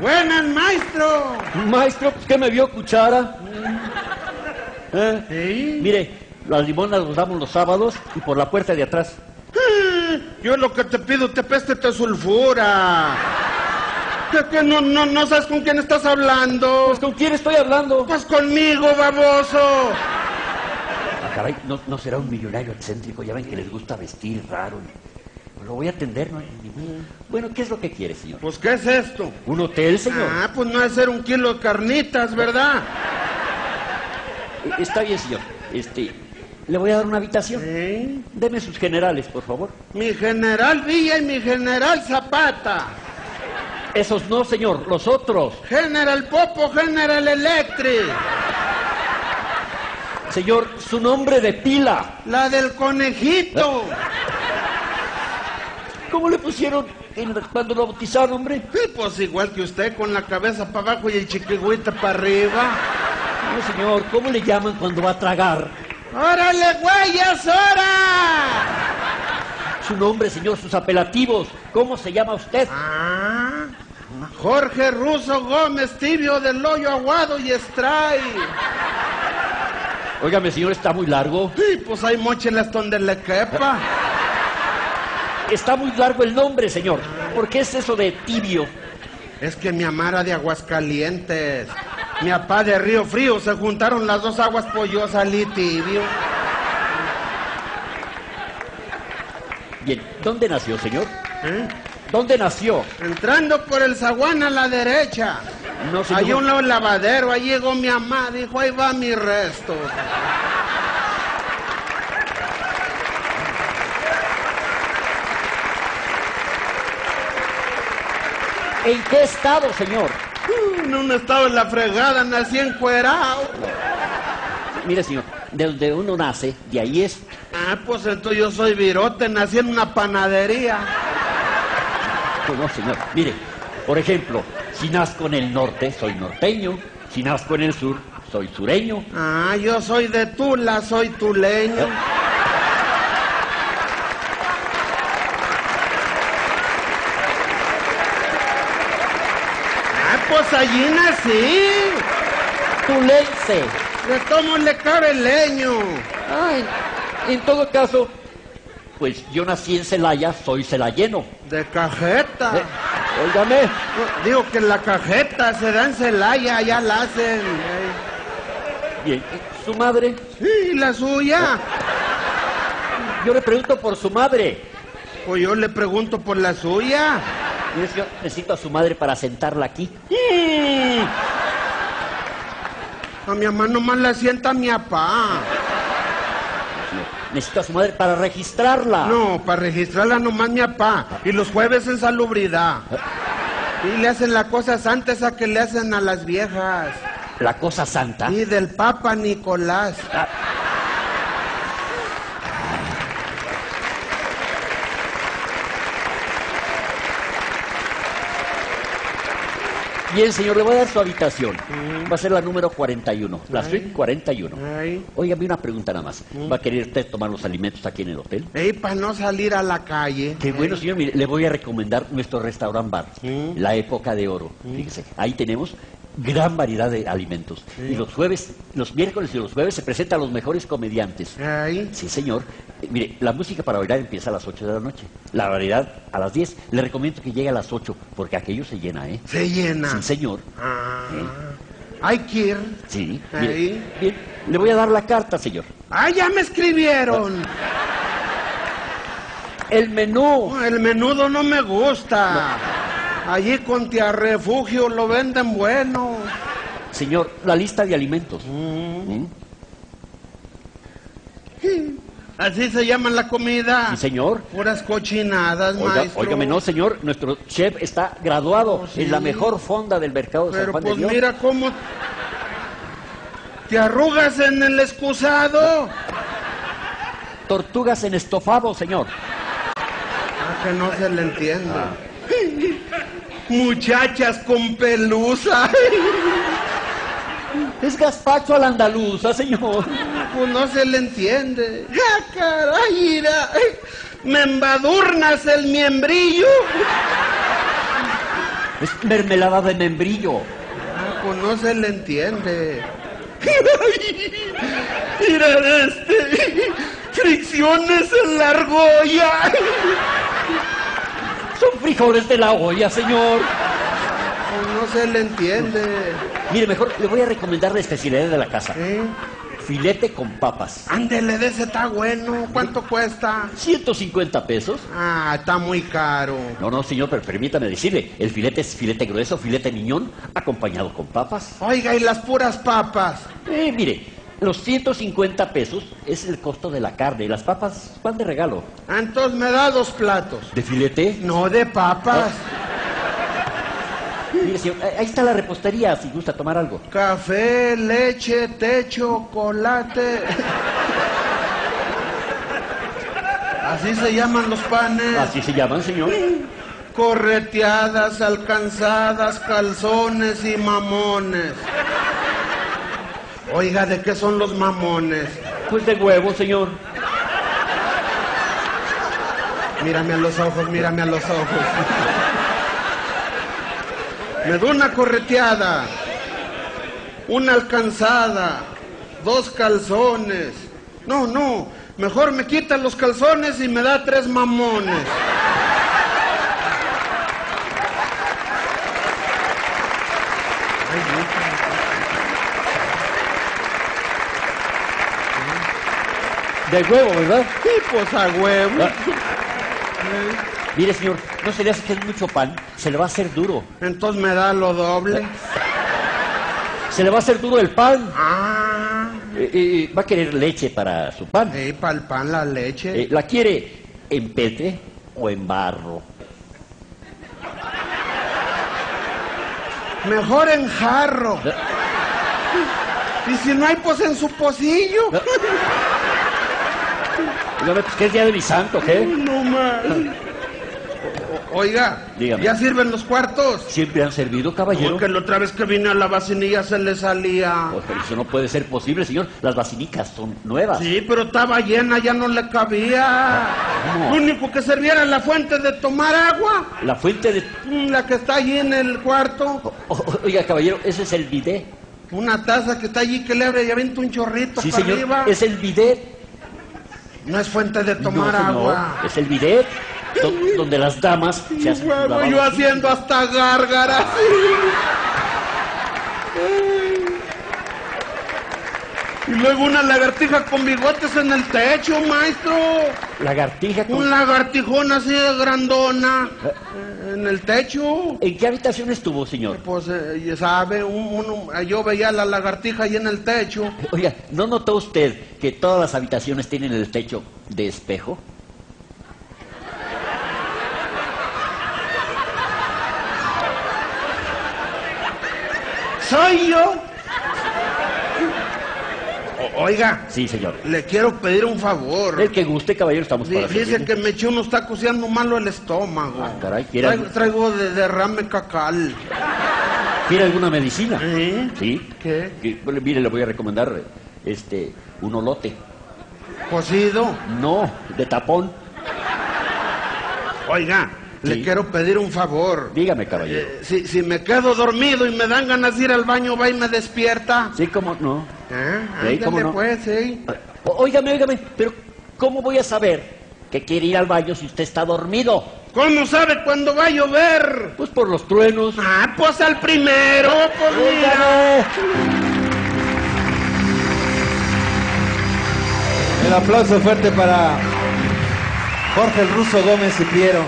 Buenas, maestro. Maestro, pues, ¿qué me vio cuchara? ¿Eh? ¿Sí? Mire, las limonas los damos los sábados y por la puerta de atrás. Eh, Yo lo que te pido, te peste, te sulfura. ¿Qué, qué, no, no, no sabes con quién estás hablando? Pues, ¿con quién estoy hablando? Pues conmigo, baboso. Ah, caray, ¿no, no será un millonario excéntrico? Ya ven que les gusta vestir raro. Lo voy a atender, ¿no? hay ningún- Bueno, ¿qué es lo que quiere, señor? Pues, ¿qué es esto? ¿Un hotel, señor? Ah, pues no es ser un kilo de carnitas, ¿verdad? Eh, Está bien, señor. Este, le voy a dar una habitación. Sí. Deme sus generales, por favor. Mi general Villa y mi general Zapata. Esos no, señor, los otros. General Popo, General Electric. Señor, su nombre de pila. La del conejito. ¿Cómo le pusieron cuando lo bautizaron, hombre? Sí, pues igual que usted, con la cabeza para abajo y el chiquigüita para arriba. No, señor, ¿cómo le llaman cuando va a tragar? ¡Órale, güey, es hora! Su nombre, señor, sus apelativos. ¿Cómo se llama usted? Ah, Jorge Russo Gómez, tibio del hoyo aguado y stray. Óigame, señor, está muy largo. Sí, pues hay mochelas donde le quepa. Está muy largo el nombre, señor. ¿Por qué es eso de tibio? Es que mi amara de Aguascalientes, mi apá de Río Frío, se juntaron las dos aguas, pues yo salí tibio. Bien, ¿dónde nació, señor? ¿Eh? ¿Dónde nació? Entrando por el zaguán a la derecha. No, señor. Allí un lavadero, ahí llegó mi mamá, dijo, ahí va mi resto. ¿En qué estado, señor? En un estado en la fregada, nací encuerado. Mire, señor, de donde uno nace, de ahí es. Ah, pues entonces yo soy virote, nací en una panadería. No, no, señor. Mire, por ejemplo, si nazco en el norte, soy norteño. Si nazco en el sur, soy sureño. Ah, yo soy de Tula, soy tuleño. Ah, pues allí nací. Tulense. De cómo le cabe el leño. Ay, en todo caso, pues yo nací en Celaya, soy celayeno. De cajeta. Eh, óigame, Digo que la cajeta se da en Celaya, allá la hacen. bien, su madre, Sí, la suya. yo le pregunto por su madre. Pues yo le pregunto por la suya. Mire, señor, necesito a su madre para sentarla aquí. A mi mamá nomás la sienta mi papá. Necesito a su madre para registrarla. No, para registrarla nomás mi papá. Y los jueves en salubridad. Y le hacen la cosa santa esa que le hacen a las viejas. La cosa santa. Y del Papa Nicolás. Bien, señor, le voy a dar su habitación. Va a ser la número 41, la suite 41. Ay. Óigame una pregunta nada más. ¿Va a querer usted tomar los alimentos aquí en el hotel? Ey, para no salir a la calle. Qué bueno, señor. Mire, le voy a recomendar nuestro restaurant bar, la época de oro. Fíjese, ahí tenemos gran variedad de alimentos. Y los jueves, los miércoles y los jueves se presentan los mejores comediantes. Ay. Sí, señor. Eh, mire, la música para bailar empieza a las 8 de la noche. La variedad a las 10. Le recomiendo que llegue a las 8, porque aquello se llena, ¿eh? Se llena. Sí, señor. Ah. Hay que ir. Sí. Mire, le voy a dar la carta, señor. Ah, ya me escribieron. El menú. El menudo no me gusta. Allí con Tía Refugio lo venden bueno. Señor, la lista de alimentos. ¿Mm? Así se llama la comida. Sí, señor. Puras cochinadas, Oiga, maestro. óigame, no, señor. Nuestro chef está graduado Oh, sí. en la mejor fonda del mercado de San Pero Juan pues de Dios. mira cómo te arrugas en el excusado. Tortugas en estofado, señor. Ah, que no se le entiende. Muchachas con pelusa. Es gazpacho a la andaluza, señor. Pues no se le entiende. ¡Ah, caray! mira! ¿Me embadurnas el miembrillo? Es mermelada de membrillo. Ah, pues no se le entiende. Mira este. Fricciones en la argolla. Son frijoles de la olla, señor. Pues no se le entiende. Mire, mejor le voy a recomendar la especialidad de la casa. ¿Eh? Filete con papas. Ándele, de ese está bueno. ¿Cuánto cuesta? 150 pesos. Ah, está muy caro. No, no, señor, pero permítame decirle, el filete es filete grueso, filete miñón, acompañado con papas. Oiga, y las puras papas. Eh, mire, los 150 pesos es el costo de la carne y las papas van de regalo. Ah, Entonces me da dos platos. ¿De filete? No de papas. Mire, señor, ahí está la repostería, si gusta tomar algo. Café, leche, té, chocolate. Así se llaman los panes. Así se llaman, señor. Correteadas, alcanzadas, calzones y mamones. Oiga, ¿de qué son los mamones? Pues de huevo, señor. Mírame a los ojos, mírame a los ojos. Me da una correteada, una alcanzada, dos calzones. No, no, mejor me quita los calzones y me da tres mamones. De huevo, ¿verdad? Sí, pues a huevo. Ah. Mire, señor, no se le hace que es mucho pan, se le va a hacer duro. Entonces me da lo doble. Se le va a hacer duro el pan. Ah, Eh, eh, va a querer leche para su pan. y para el pan la leche. Eh, ¿La quiere en pete o en barro? Mejor en jarro. Y si no hay, pues en su pocillo. Pues, ¿qué es día de mi santo, qué? No más. Oiga, Dígame. ¿ya sirven los cuartos? Siempre han servido, caballero. Porque la otra vez que vine a la vacinilla se le salía. Pues, pero eso no puede ser posible, señor. Las basilicas son nuevas. Sí, pero estaba llena, ya no le cabía. ¿Cómo? Lo único que servía era la fuente de tomar agua. La fuente de... Mm, La que está allí en el cuarto. O- o- oiga, caballero, ese es el bidet. Una taza que está allí que le abre y avienta un chorrito Sí, para señor, arriba. es el bidet. No es fuente de tomar No, agua. no, es el bidet do- donde las damas se hacen Huevo, yo haciendo hasta gárgaras. Luego una lagartija con bigotes en el techo, maestro. Lagartija con... Un lagartijón así de grandona. eh, En el techo. ¿En qué habitación estuvo, señor? Pues, eh, sabe, un- un- yo veía la lagartija ahí en el techo. Oiga, ¿no notó usted que todas las habitaciones tienen el techo de espejo? ¿Soy yo? Oiga, Sí, señor. le quiero pedir un favor. El que guste, caballero, estamos para Dice que me eché unos tacos y ando malo el estómago. Ah, caray, ¿quiere traigo, traigo de derrame cacal. ¿Quiere alguna medicina? ¿Eh? Sí. ¿Qué? Que, bueno, mire, le voy a recomendar este un olote. Cocido. No, de tapón. Oiga, le quiero pedir un favor. Dígame, caballero. Eh, si, si me quedo dormido y me dan ganas de ir al baño, va y me despierta. Sí, cómo no. ¿Eh? Sí, ¿cómo no? pues, sí. O- Óigame, óigame, pero ¿cómo voy a saber que quiere ir al baño si usted está dormido? ¿Cómo sabe cuándo va a llover? Pues por los truenos. Ah, pues al primero, pues mira. El aplauso fuerte para Jorge el Ruso Gómez y Piero.